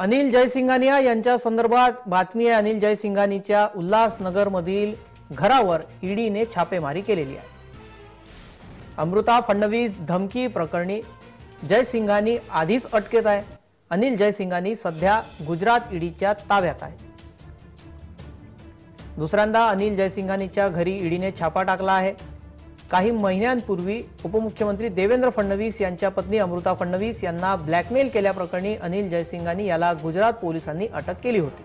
अनिल जयसिंघानिया यांच्या संदर्भात बातमी आहे. अनिल जयसिंघानीच्या उल्हासनगरमधील घरावर ईडीने छापेमारी केलेली आहे. अमृता फडणवीस धमकी प्रकरणी जयसिंघानी आधीच अटकेत आहे. अनिल जयसिंघानी सध्या गुजरात ईडीच्या ताब्यात आहे. दुसऱ्यांदा अनिल जयसिंघानीच्या घरी ईडीने छापा टाकला आहे. काही महिन्यांपूर्वी उपमुख्यमंत्री देवेंद्र फडणवीस यांच्या पत्नी अमृता फडणवीस यांना ब्लॅकमेल केल्याप्रकरणी अनिल जयसिंगांनी याला गुजरात पोलिसांनी अटक केली होती.